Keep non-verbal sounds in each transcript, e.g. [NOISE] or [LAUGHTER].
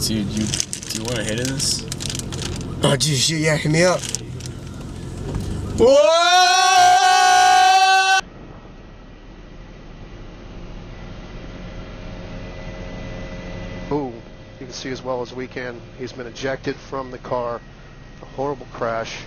Dude, you do you want to hit in this? Oh, geez, shit, yeah, hit me up. Who you can see as well as we can. He's been ejected from the car. A horrible crash.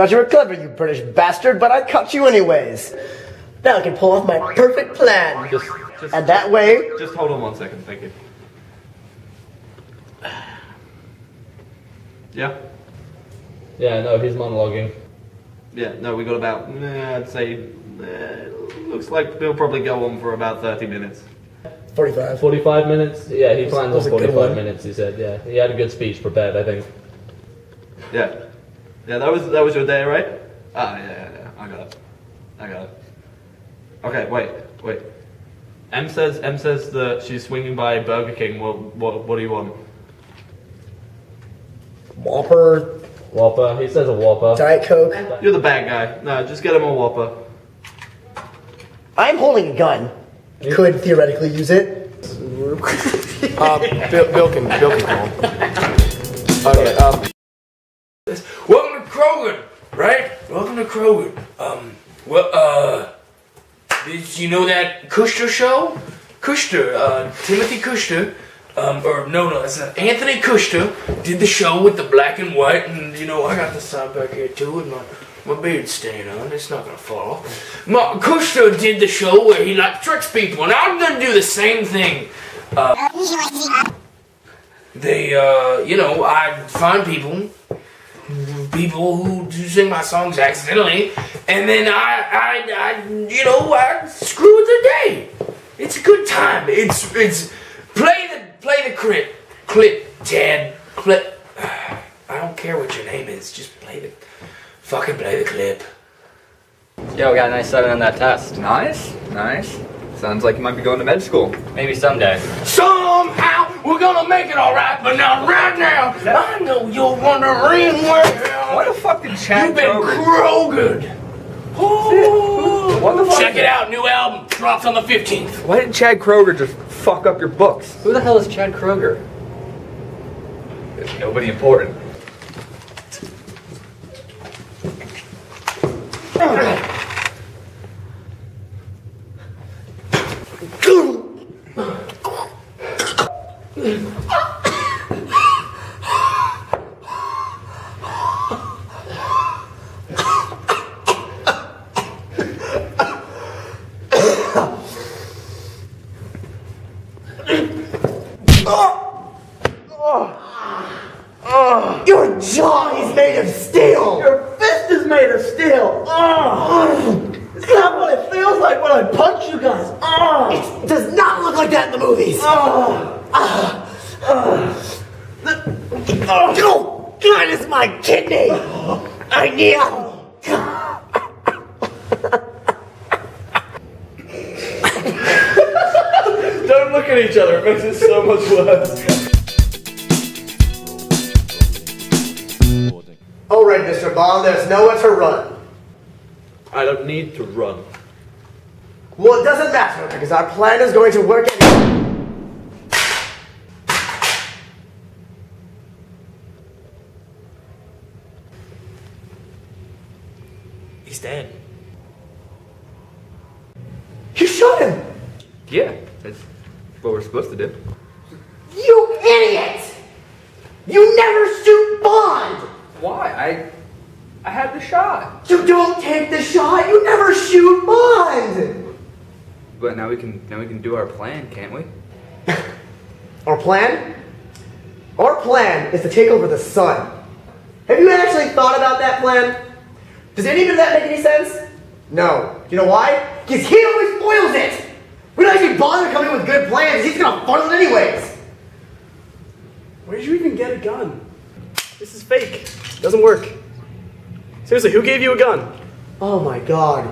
Thought you were clever, you British bastard, but I caught you anyways. Now I can pull off my perfect plan. Just, just, And that way, just hold on one second. Thank you. Yeah. Yeah, no, he's monologuing. Yeah. No, we got about. eh, I'd say. eh, looks like we'll probably go on for about thirty minutes. 45. 45 minutes? Yeah, he plans on was a good 45 minutes, he said, yeah. He had a good speech prepared, I think. Yeah. Yeah. That was that was your day, right? Ah, yeah, yeah, yeah. I got it. I got it. Okay. Wait. Wait. M says M says that she's swinging by Burger King. What what what do you want? Whopper, Whopper. He says a Whopper. Diet Coke. You're the bad guy. No, just get him a Whopper. I'm holding a gun. Could theoretically use it. Uh, Bill, Bill can Bill can call [LAUGHS] him. Okay. Um, Welcome to Kroger, right? Welcome to Kroger. Um, well, uh, did you know that Kushner show? Kushner, uh, Timothy Kushner, um, or no, no, that's not Anthony Kushner did the show with the black and white, and you know I got the side back here too with my my beard staying on. It's not gonna fall off. Ma Kushner did the show where he like tricks people, and I'm gonna do the same thing. Uh, they, uh, you know, I find people people who do sing my songs accidentally, and then I, I, I, you know, I screw with the day. It's a good time. It's, it's play the, play the clip, clip, Ted, clip. [SIGHS] I don't care what your name is. Just play the, fucking play the clip. Yo, we got a nice seven on that test. nice, nice. Sounds like you might be going to med school. Maybe someday. Somehow we're gonna make it all right, but now, right now, I know you're wondering where Why the fuck did Chad you've been Kroger? Krogered. Oh. What the fuck? Check it out, new album drops on the 15th. Why didn't Chad Kroeger just fuck up your books? Who the hell is Chad Kroeger? There's nobody important. Your jaw is made of steel! Your fist is made of steel! Oh. It's not what it feels like when I punch you guys! Oh. It does not look like that in the movies! Oh, oh. oh oh, God, it's my kidney! I need. Don't look at each other. It makes it so much worse. Mr. Bond, there's nowhere to run. I don't need to run. Well, it doesn't matter because our plan is going to work anyway. He's dead. You shot him. Yeah, that's what we're supposed to do. You idiot! You never shoot Bond! Why? I I had the shot. You don't take the shot, you never shoot Bond! But now we can now we can do our plan, can't we? [LAUGHS] Our plan? Our plan is to take over the sun. Have you actually thought about that plan? Does any of that make any sense? No. You know why? Because he always spoils it! We don't actually bother coming with good plans, he's gonna funnel it anyways! Where'd you even get a gun? This is fake. Doesn't work. Seriously, who gave you a gun? Oh my god.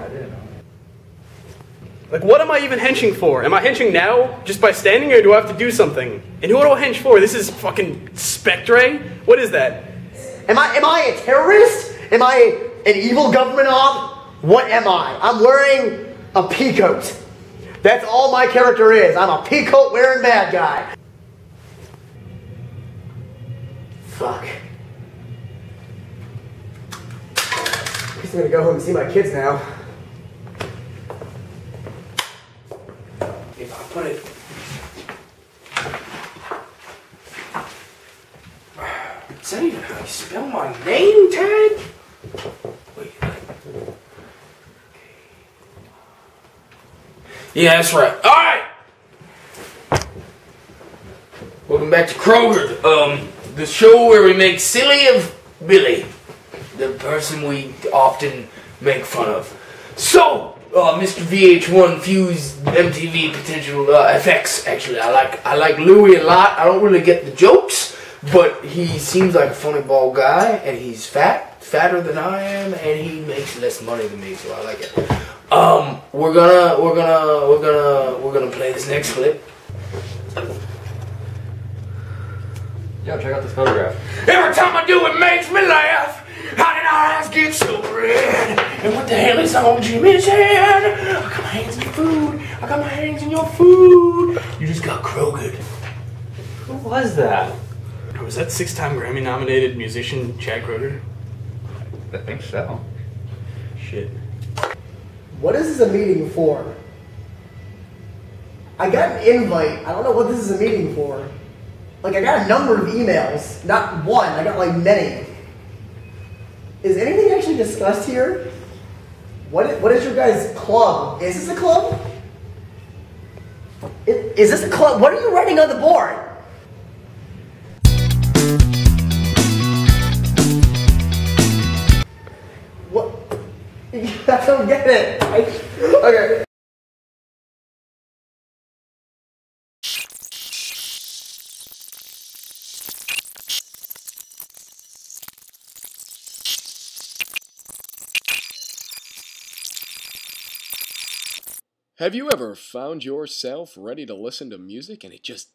Like, what am I even henching for? Am I henching now just by standing, or do I have to do something? And who do I hench for? This is fucking Spectre? What is that? Am I am I a terrorist? Am I an evil government op? What am I? I'm wearing a peacoat. That's all my character is. I'm a peacoat wearing bad guy. Fuck. I guess I'm gonna go home and see my kids now. If I put it. Even how you spell my name tag? Wait. Yeah, that's right. Alright! Welcome back to Kroger, um, the show where we make silly of Billy, person we often make fun of. So, uh, Mr. VH1 Fuse MTV potential uh, effects. Actually, I like I like Louis a lot. I don't really get the jokes, but he seems like a funny bald guy, and he's fat, fatter than I am, and he makes less money than me, so I like it. Um, we're gonna we're gonna we're gonna we're gonna play this next clip. Yo, check out this photograph. Every time I do, it makes me laugh. How did our eyes get so red? And what the hell is on Jimmy's head? I got my hands in your food. I got my hands in your food. You just got Kroger. Who was that? Was that six-time Grammy-nominated musician Chad Kroeger? I think so. Shit. What is this a meeting for? I got an invite. I don't know what this is a meeting for. Like, I got a number of emails. Not one, I got like many. Is anything actually discussed here? What what is your guys' club? Is this a club? Is this a club? What are you writing on the board? What? [LAUGHS] I don't get it. I, okay. Have you ever found yourself ready to listen to music and it just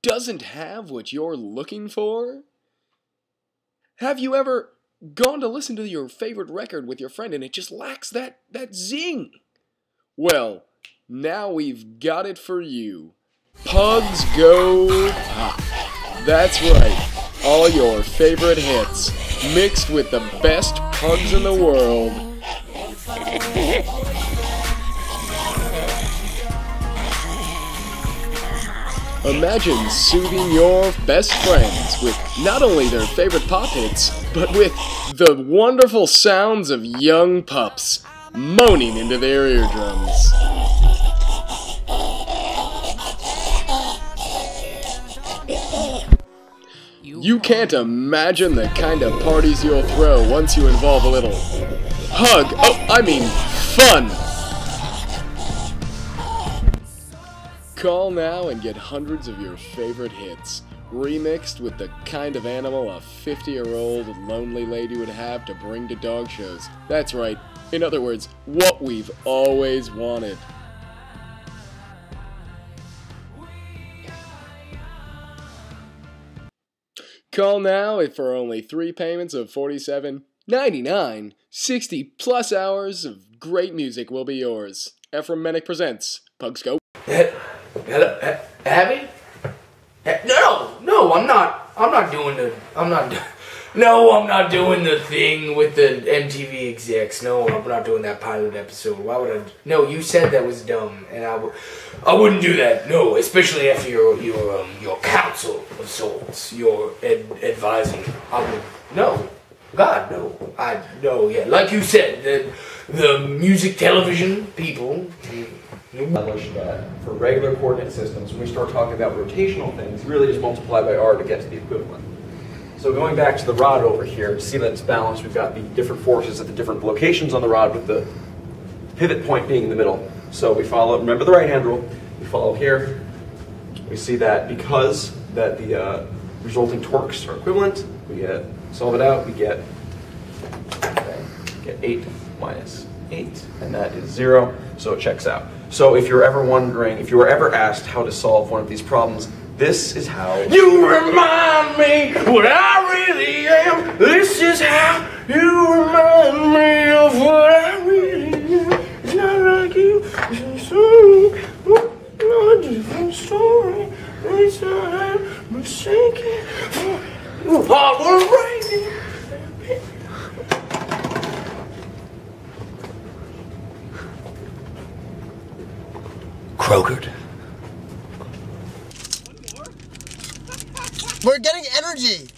doesn't have what you're looking for? Have you ever gone to listen to your favorite record with your friend and it just lacks that that zing? Well, now we've got it for you. Pugs Go Pop. That's right. All your favorite hits mixed with the best pugs in the world. [LAUGHS] Imagine soothing your best friends with not only their favorite pop hits, but with the wonderful sounds of young pups moaning into their eardrums. You can't imagine the kind of parties you'll throw once you involve a little hug. Oh, I mean fun. Call now and get hundreds of your favorite hits, remixed with the kind of animal a 50 year old lonely lady would have to bring to dog shows. That's right, in other words, what we've always wanted. Call now for only three payments of 47 99 60 plus hours of great music will be yours. Ephraim Menick presents Pugs [LAUGHS] Go. Hello, Ha- Abby? No, no, I'm not. I'm not doing the. I'm not. [LAUGHS] No, I'm not doing the thing with the MTV execs. No, I'm not doing that pilot episode. Why would I? No, you said that was dumb, and I, w- I wouldn't do that. No, especially after your your um, your council of sorts, your ad- advising. I would no. God, no. I no. Yeah, like you said, the the music television people. That for regular coordinate systems, when we start talking about rotational things, really just multiply by r to get to the equivalent. So going back to the rod over here, see that it's balanced. We've got the different forces at the different locations on the rod with the pivot point being in the middle. So we follow, remember the right hand rule, we follow here. We see that because that the uh, resulting torques are equivalent, we get, solve it out, we get, okay, get 8 minus 8, and that is 0, so it checks out. So if you're ever wondering, if you were ever asked how to solve one of these problems, this is how You remind me what I really am. This is how you remind me of what I really am. It's not like you. It's a story. Not a different story. It's not a mistake. Heart was breaking. Krogered. We're getting energy.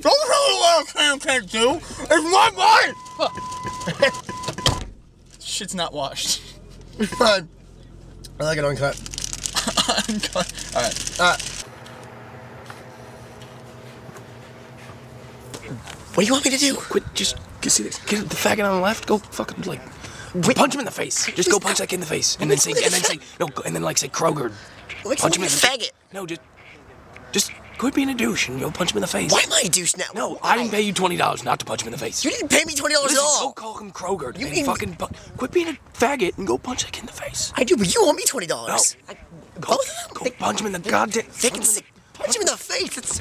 Don't tell me what I can't do. It's my mind. Shit's not washed. [LAUGHS] Fine. I like it uncut. [LAUGHS] uncut. All right. Uh, What do you want me to do? Quit. Just get, see this. Get the faggot on the left. Go fucking like. punch him in the face. Just go punch that kid in the face, and then say, and then say, no, and then like say Kroger. Punch him in the faggot? No, just, just quit being a douche and go punch him in the face. Why am I a douche now? No, I didn't pay you twenty dollars not to punch him in the face. You didn't pay me twenty dollars at all. Go call him Kroger. You and mean- fucking pu- quit being a faggot and go punch that kid in the face. I do, but you owe me twenty dollars. No. Go, go punch him in the goddamn. They can sick. Punch him in the face. It's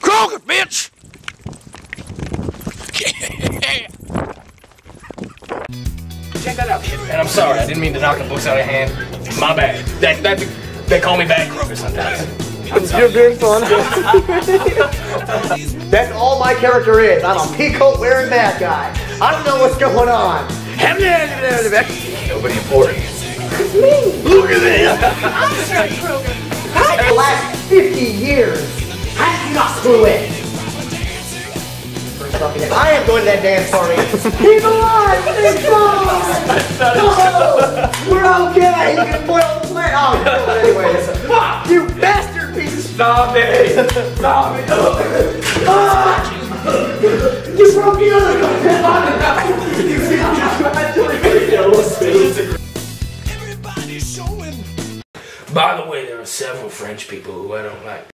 Kroger, bitch. Check that out, kid. And I'm sorry, I didn't mean to knock the books out of your hand. My bad. That, that, they call me Bad Kroger sometimes. [LAUGHS] You're being fun. [LAUGHS] That's all my character is. I'm a peacoat wearing bad guy. I don't know what's going on. Nobody important. Look at this. For the last 50 years, how did you not clue in? I am going to that dance party. He's alive! He's [LAUGHS] alive! No! We're okay! You can boil the plant! Oh, you anyways. Fuck! You bastard piece! Stop it! Stop it! Ah! You broke the other By the way, there are several French people who I don't like.